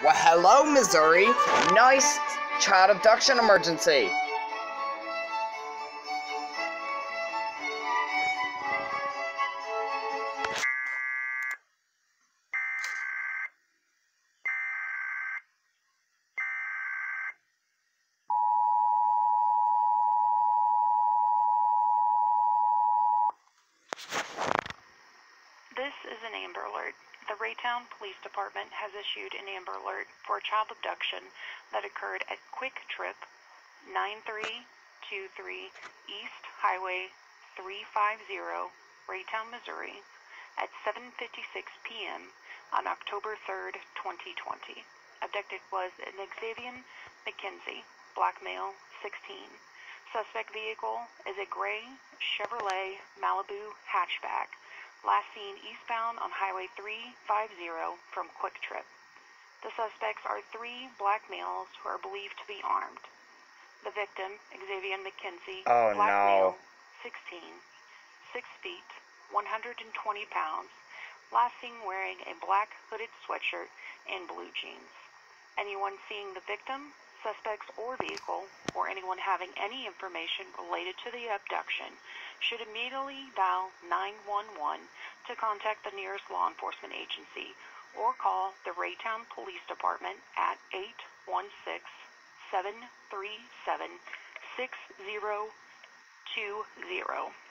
Well, hello, Missouri. Nice child abduction emergency. This is an Amber Alert. Raytown Police Department has issued an Amber Alert for a child abduction that occurred at QuikTrip 9323 East Highway 350, Raytown, Missouri, at 7:56 p.m. on October 3rd, 2020. Abducted was an Xavier McKenzie, black male, 16. Suspect vehicle is a gray Chevrolet Malibu hatchback last seen eastbound on Highway 350 from QuikTrip. The suspects are three black males who are believed to be armed. The victim, Xavier McKenzie, Oh, black no. male, 16, 6 feet, 120 pounds, last seen wearing a black hooded sweatshirt and blue jeans. Anyone seeing the victim, suspects, or vehicle, or anyone having any information related to the abduction should immediately dial 911 to contact the nearest law enforcement agency or call the Raytown Police Department at 816 737 6020.